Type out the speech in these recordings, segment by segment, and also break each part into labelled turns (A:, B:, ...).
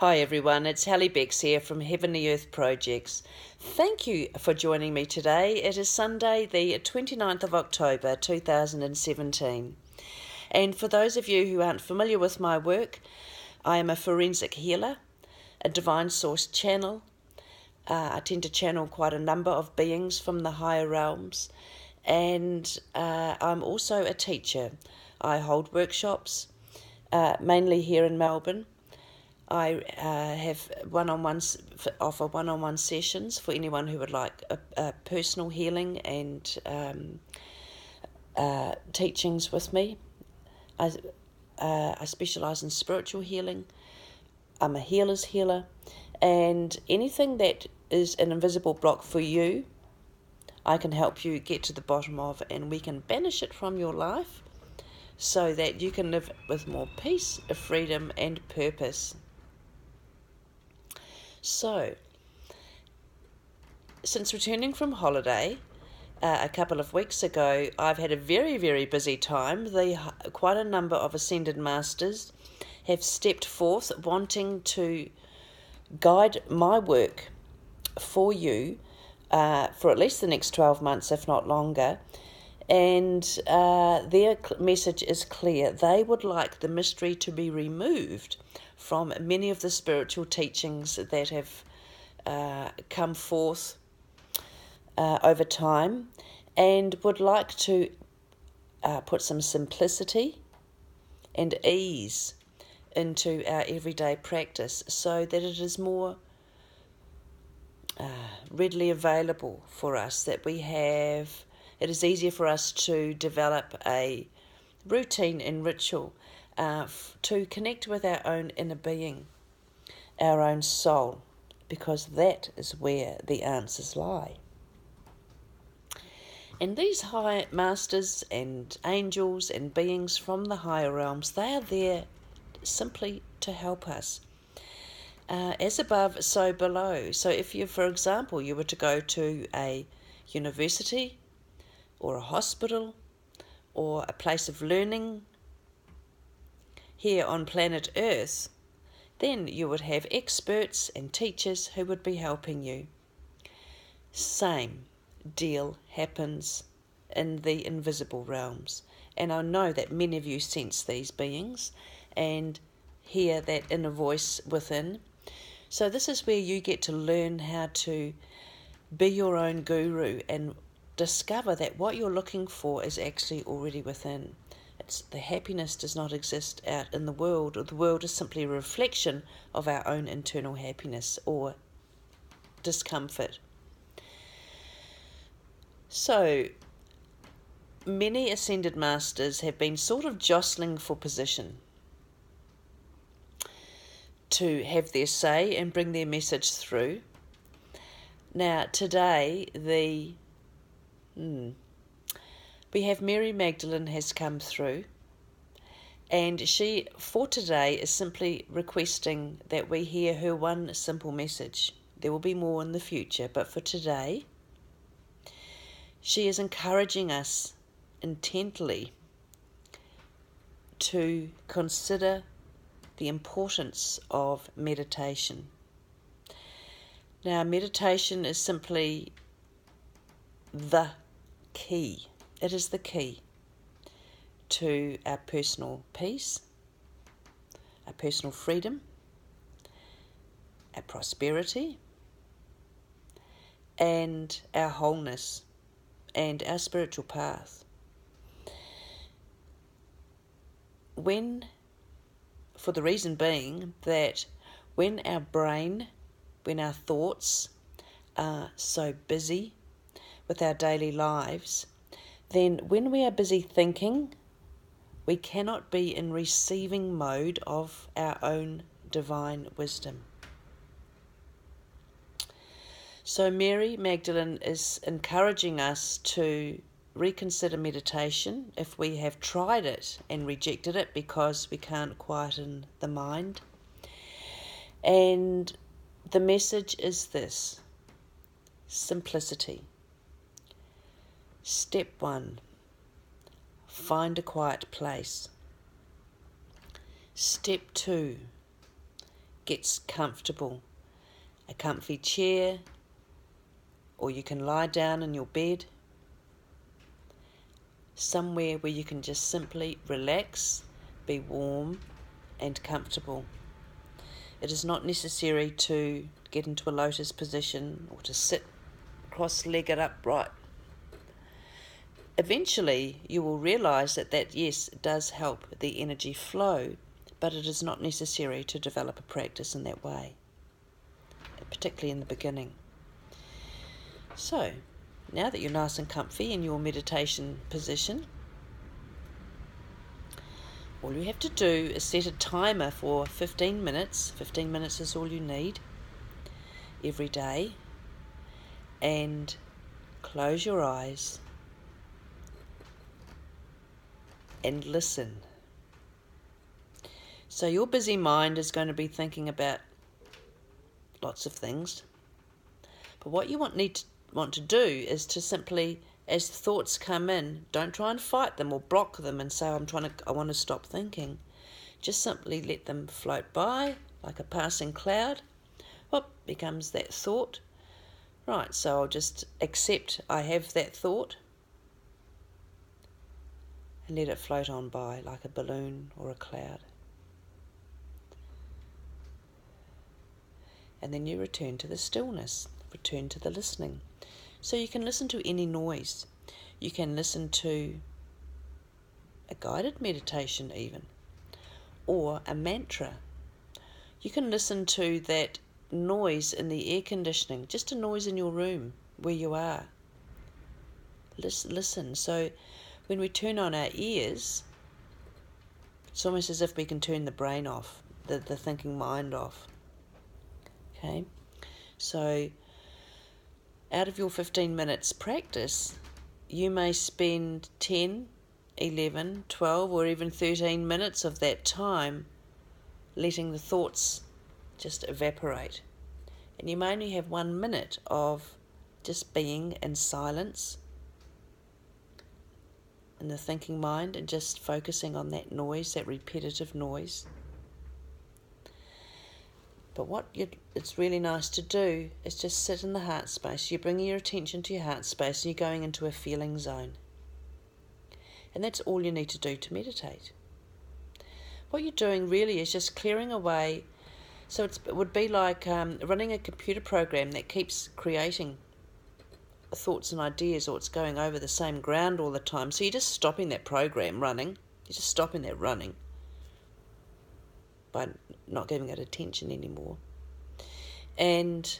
A: Hi everyone, it's Helly Beks here from Heavenly Earth Projects. Thank you for joining me today. It is Sunday, the 29th of October 2017. And for those of you who aren't familiar with my work, I am a forensic healer, a divine source channel. Uh, I tend to channel quite a number of beings from the higher realms, and uh, I'm also a teacher. I hold workshops, uh, mainly here in Melbourne I uh, have one-on-one offer one-on-one sessions for anyone who would like a, a personal healing and um, uh, teachings with me. I uh, I specialize in spiritual healing. I'm a healer's healer, and anything that is an invisible block for you, I can help you get to the bottom of, and we can banish it from your life, so that you can live with more peace, freedom, and purpose. So, since returning from holiday uh, a couple of weeks ago, I've had a very, very busy time. The, quite a number of Ascended Masters have stepped forth wanting to guide my work for you uh, for at least the next 12 months, if not longer. And uh, their message is clear. They would like the mystery to be removed from many of the spiritual teachings that have uh, come forth uh, over time and would like to uh, put some simplicity and ease into our everyday practice so that it is more uh, readily available for us, that we have, it is easier for us to develop a routine and ritual uh, to connect with our own inner being, our own soul, because that is where the answers lie. And these high masters and angels and beings from the higher realms, they are there simply to help us. Uh, as above, so below. So, if you, for example, you were to go to a university or a hospital or a place of learning here on planet Earth, then you would have experts and teachers who would be helping you. Same deal happens in the invisible realms, and I know that many of you sense these beings and hear that inner voice within. So, this is where you get to learn how to be your own guru and discover that what you're looking for is actually already within the happiness does not exist out in the world, or the world is simply a reflection of our own internal happiness or discomfort. So, many ascended masters have been sort of jostling for position to have their say and bring their message through. Now, today, the. Hmm, we have Mary Magdalene has come through, and she, for today, is simply requesting that we hear her one simple message. There will be more in the future, but for today, she is encouraging us intently to consider the importance of meditation. Now, meditation is simply the key it is the key to our personal peace, our personal freedom, our prosperity, and our wholeness and our spiritual path. When, for the reason being that when our brain, when our thoughts are so busy with our daily lives, then when we are busy thinking, we cannot be in receiving mode of our own divine wisdom. So, Mary Magdalene is encouraging us to reconsider meditation if we have tried it and rejected it because we can't quieten the mind. And the message is this simplicity. Step one find a quiet place. Step two gets comfortable. A comfy chair, or you can lie down in your bed. Somewhere where you can just simply relax, be warm and comfortable. It is not necessary to get into a lotus position or to sit cross legged upright. Eventually, you will realize that that, yes, does help the energy flow, but it is not necessary to develop a practice in that way, particularly in the beginning. So, now that you're nice and comfy in your meditation position, all you have to do is set a timer for 15 minutes. 15 minutes is all you need every day. And close your eyes and listen. So, your busy mind is going to be thinking about lots of things. But what you want, need to, want to do is to simply as thoughts come in, don't try and fight them or block them and say, I'm trying to, I want to stop thinking. Just simply let them float by like a passing cloud. What becomes that thought? Right, so I'll just accept I have that thought and let it float on by like a balloon or a cloud. And then you return to the stillness, return to the listening. So you can listen to any noise. You can listen to a guided meditation, even, or a mantra. You can listen to that noise in the air conditioning, just a noise in your room where you are. Listen. So when we turn on our ears, it's almost as if we can turn the brain off, the, the thinking mind off. Okay? So out of your 15 minutes practice, you may spend 10, 11, 12, or even 13 minutes of that time letting the thoughts just evaporate. And you may only have one minute of just being in silence in the thinking mind and just focusing on that noise, that repetitive noise. But what it's really nice to do is just sit in the heart space. You're bringing your attention to your heart space and you're going into a feeling zone. And that's all you need to do to meditate. What you're doing really is just clearing away. So it would be like um, running a computer program that keeps creating thoughts and ideas or it's going over the same ground all the time. So you're just stopping that program running. You're just stopping that running by not giving it attention anymore. And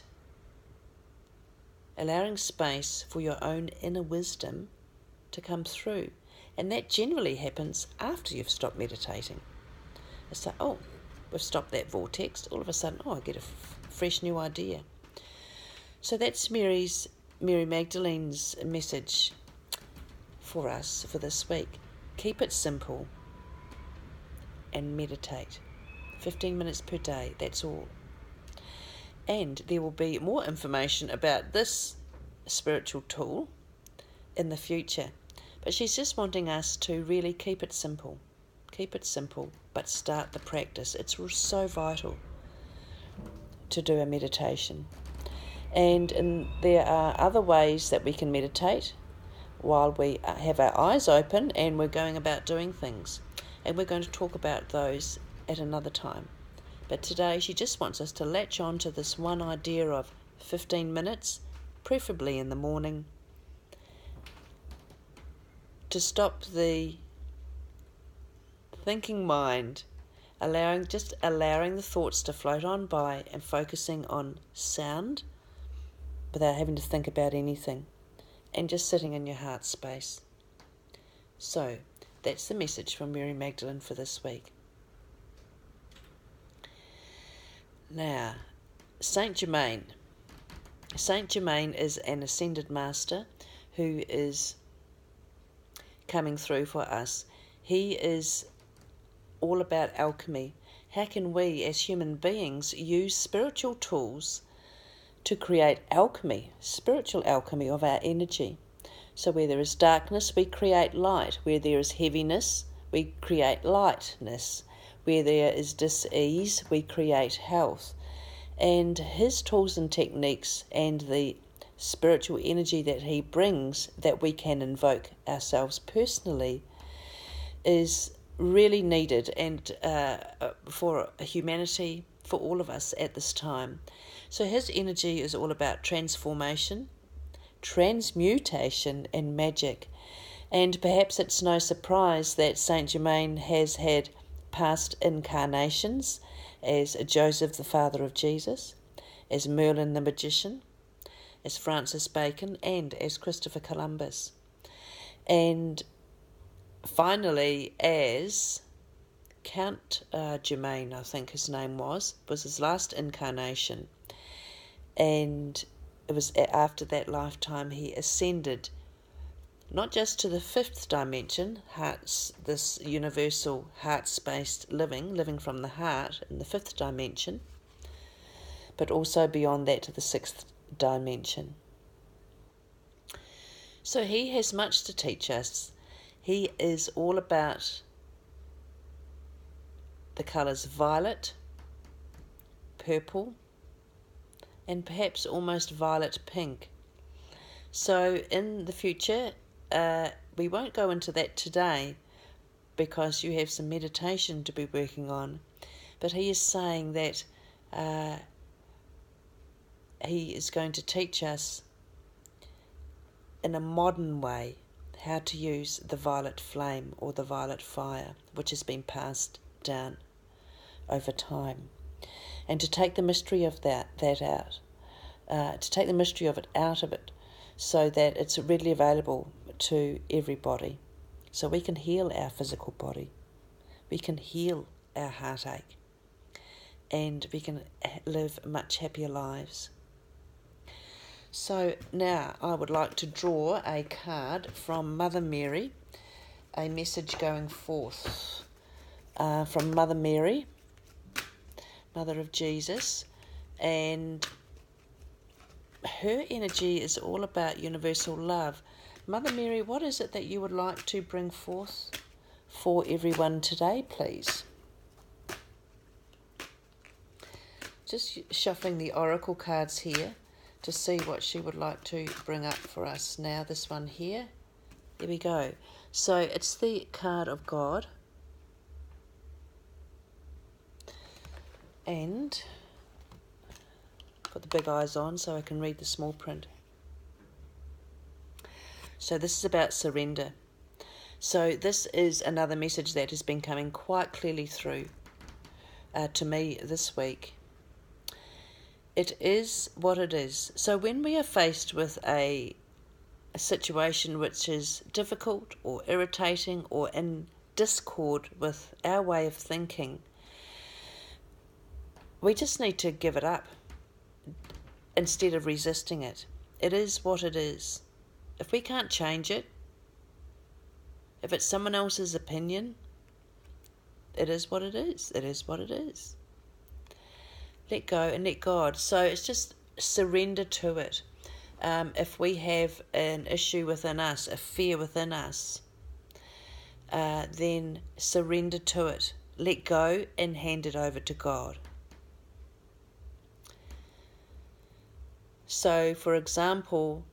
A: allowing space for your own inner wisdom to come through. And that generally happens after you've stopped meditating. It's like, oh, we've stopped that vortex. All of a sudden, oh, I get a f- fresh new idea. So that's Mary's Mary Magdalene's message for us for this week. Keep it simple and meditate. 15 minutes per day, that's all. And there will be more information about this spiritual tool in the future. But she's just wanting us to really keep it simple. Keep it simple, but start the practice. It's so vital to do a meditation. And, there are other ways that we can meditate while we uh, have our eyes open and we're going about doing things. And we're going to talk about those at another time. But today she just wants us to latch on to this one idea of 15 minutes, preferably in the morning, to stop the thinking mind, allowing just allowing the thoughts to float on by and focusing on sound without having to think about anything and just sitting in your heart space. So, that's the message from Mary Magdalene for this week. Now, Saint Germain. Saint Germain is an ascended master who is coming through for us. He is all about alchemy. How can we, as human beings, use spiritual tools to create alchemy, spiritual alchemy of our energy? So, where there is darkness, we create light. Where there is heaviness, we create lightness. Where there is dis-ease, we create health. And his tools and techniques and the spiritual energy that he brings that we can invoke ourselves personally is really needed and uh, uh, for humanity, for all of us at this time. So his energy is all about transformation, transmutation, and magic. And perhaps it's no surprise that Saint Germain has had past incarnations as Joseph, the father of Jesus, as Merlin the magician, as Francis Bacon, and as Christopher Columbus. And finally, as Count uh, Germain, I think his name was, was his last incarnation. And it was after that lifetime he ascended not just to the fifth dimension, hearts, this universal heart spaced living, living from the heart in the fifth dimension, but also beyond that to the sixth dimension. So he has much to teach us he is all about the colours violet, purple, and perhaps almost violet pink. So, in the future, uh, we won't go into that today because you have some meditation to be working on. But he is saying that uh, he is going to teach us in a modern way how to use the violet flame or the violet fire, which has been passed down over time, and to take the mystery of that that out, uh, to take the mystery of it out of it, so that it's readily available to everybody, so we can heal our physical body, we can heal our heartache, and we can live much happier lives. So now I would like to draw a card from Mother Mary, a message going forth uh, from Mother Mary, Mother of Jesus, and her energy is all about universal love. Mother Mary, what is it that you would like to bring forth for everyone today, please? Just shuffling the oracle cards here to see what she would like to bring up for us. Now, this one here, there we go. So it's the card of God. And put the big eyes on so I can read the small print. So this is about surrender. So this is another message that has been coming quite clearly through uh, to me this week. It is what it is. So when we are faced with a, a situation which is difficult or irritating or in discord with our way of thinking, we just need to give it up instead of resisting it. It is what it is. If we can't change it, if it's someone else's opinion, it is what it is. It is what it is let go and let God. So it's just surrender to it. Um, if we have an issue within us, a fear within us, uh, then surrender to it. Let go and hand it over to God. So, for example,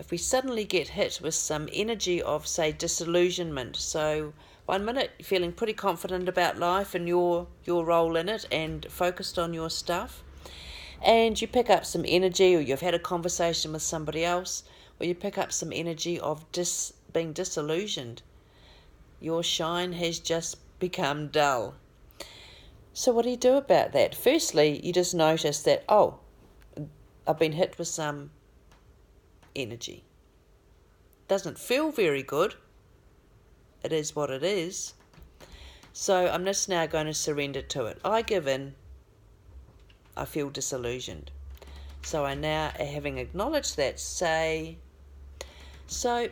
A: if we suddenly get hit with some energy of, say, disillusionment, so one minute you're feeling pretty confident about life and your your role in it and focused on your stuff and you pick up some energy or you've had a conversation with somebody else or you pick up some energy of dis being disillusioned your shine has just become dull. So what do you do about that? Firstly you just notice that oh i've been hit with some energy doesn't feel very good it is what it is. So I'm just now going to surrender to it. I give in. I feel disillusioned. So I now, having acknowledged that, say, so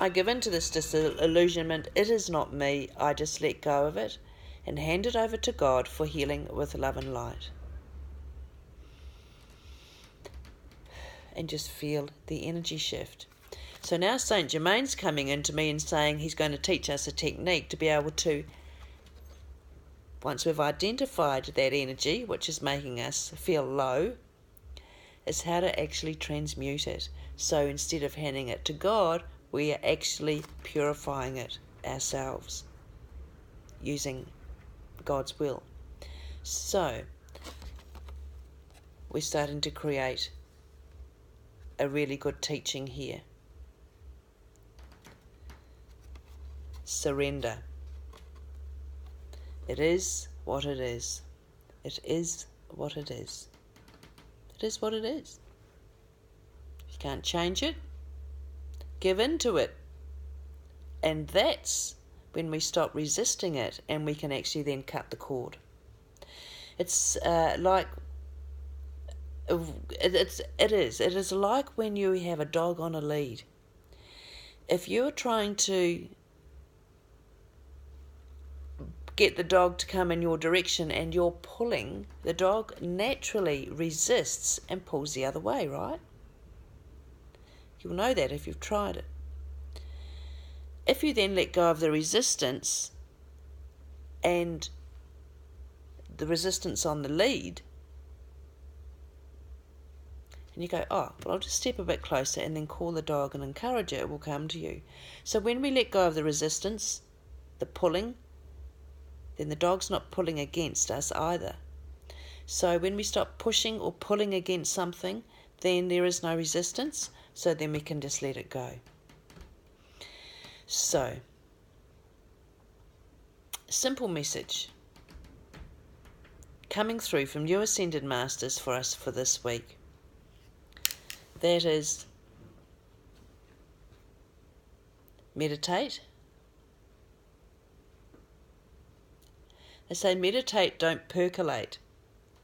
A: I give in to this disillusionment. It is not me. I just let go of it and hand it over to God for healing with love and light. And just feel the energy shift. So now St. Germain's coming into me and saying he's going to teach us a technique to be able to once we've identified that energy, which is making us feel low, is how to actually transmute it. So instead of handing it to God, we are actually purifying it ourselves using God's will. So we're starting to create a really good teaching here. Surrender. It is what it is. It is what it is. It is what it is. You can't change it. Give in to it. And that's when we stop resisting it and we can actually then cut the cord. It's uh, like it's it is it is like when you have a dog on a lead. If you're trying to get the dog to come in your direction and you're pulling, the dog naturally resists and pulls the other way, right? You'll know that if you've tried it. If you then let go of the resistance and the resistance on the lead, and you go, oh, well, I'll just step a bit closer and then call the dog and encourage it, it will come to you. So when we let go of the resistance, the pulling, then the dog's not pulling against us either. So when we stop pushing or pulling against something, then there is no resistance, so then we can just let it go. So, simple message coming through from your Ascended Masters for us for this week. That is meditate. They say meditate, don't percolate,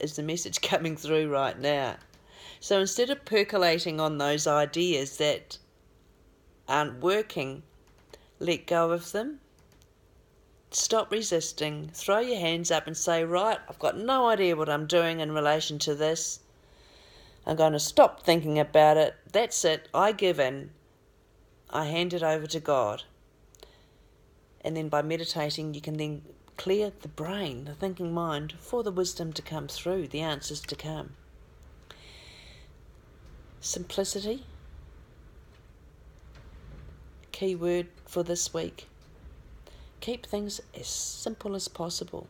A: is the message coming through right now. So instead of percolating on those ideas that aren't working, let go of them. Stop resisting. Throw your hands up and say, Right, I've got no idea what I'm doing in relation to this. I'm going to stop thinking about it. That's it. I give in. I hand it over to God. And then by meditating, you can then clear the brain, the thinking mind, for the wisdom to come through, the answers to come. Simplicity. Key word for this week. Keep things as simple as possible.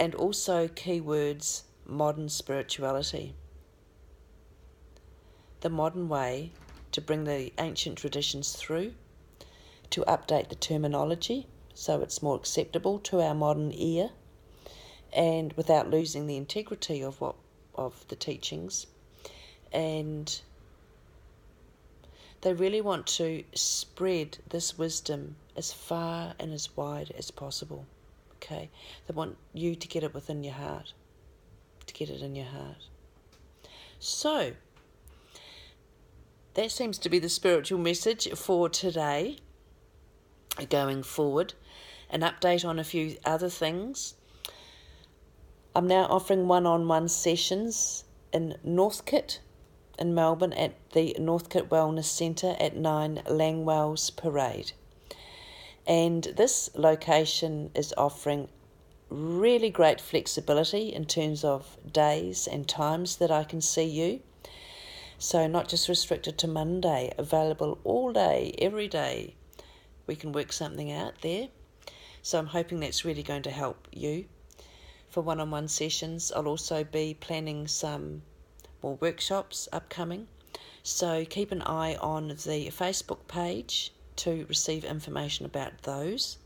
A: And also, keywords modern spirituality. The modern way to bring the ancient traditions through, to update the terminology so it's more acceptable to our modern ear, and without losing the integrity of what of the teachings, and they really want to spread this wisdom as far and as wide as possible. Okay, they want you to get it within your heart, to get it in your heart. So, that seems to be the spiritual message for today. Going forward, an update on a few other things. I'm now offering one on one sessions in Northcote in Melbourne at the Northcote Wellness Centre at 9 Langwells Parade. And this location is offering really great flexibility in terms of days and times that I can see you. So, not just restricted to Monday, available all day, every day. We can work something out there. So, I'm hoping that's really going to help you. For one on one sessions, I'll also be planning some more workshops upcoming. So, keep an eye on the Facebook page to receive information about those.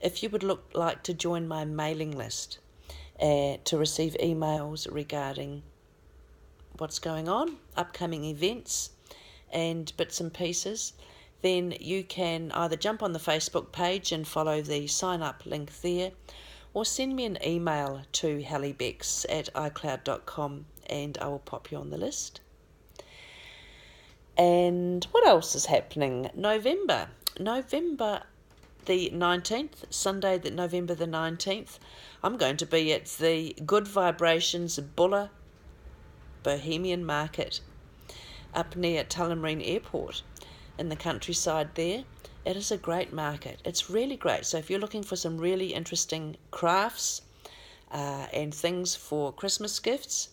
A: If you would look like to join my mailing list uh, to receive emails regarding what's going on, upcoming events, and bits and pieces, then you can either jump on the Facebook page and follow the sign up link there, or send me an email to hallebex at icloud.com and I will pop you on the list. And what else is happening? November. November the 19th, Sunday, the November the 19th, I'm going to be at the Good Vibrations Bulla Bohemian Market up near Tullamarine Airport. in the countryside there. It is a great market. It's really great. So if you're looking for some really interesting crafts uh, and things for Christmas gifts,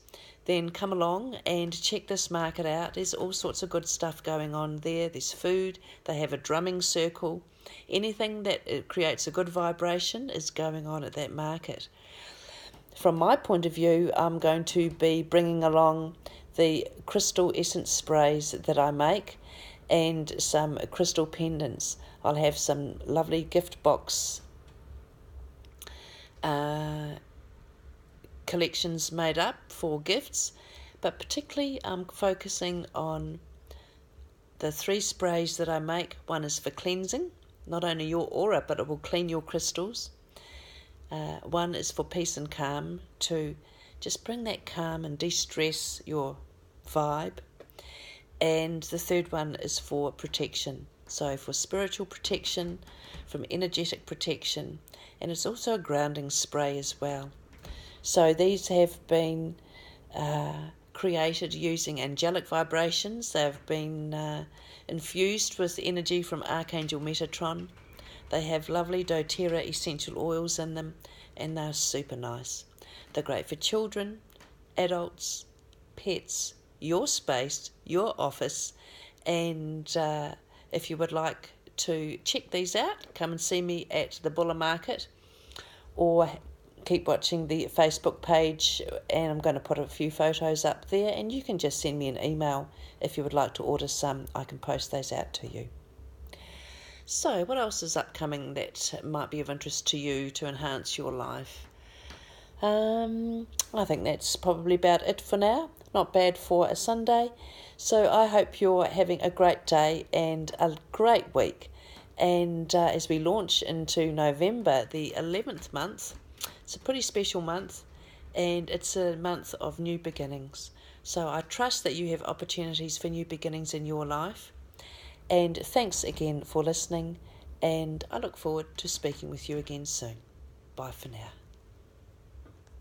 A: then come along and check this market out. There's all sorts of good stuff going on there. There's food, they have a drumming circle. Anything that uh, creates a good vibration is going on at that market. From my point of view, I'm going to be bringing along the crystal essence sprays that I make and some crystal pendants. I'll have some lovely gift box uh, collections made up for gifts, but particularly I'm focusing on the three sprays that I make. One is for cleansing, not only your aura, but it will clean your crystals. Uh, one is for peace and calm, to just bring that calm and de stress your vibe. And the third one is for protection. So, for spiritual protection, from energetic protection, and it's also a grounding spray as well. So, these have been uh, created using angelic vibrations, they've been uh, infused with energy from Archangel Metatron they have lovely doTERRA essential oils in them and they're super nice. They're great for children, adults, pets, your space, your office, and uh, if you would like to check these out, come and see me at the Bulla Market or keep watching the Facebook page and I'm going to put a few photos up there and you can just send me an email if you would like to order some. I can post those out to you. So, what else is upcoming that might be of interest to you to enhance your life? Um, I think that's probably about it for now. Not bad for a Sunday. So, I hope you're having a great day and a great week. And uh, as we launch into November, the 11th month, it's a pretty special month and it's a month of new beginnings. So, I trust that you have opportunities for new beginnings in your life and thanks again for listening, and I look forward to speaking with you again soon. Bye for now.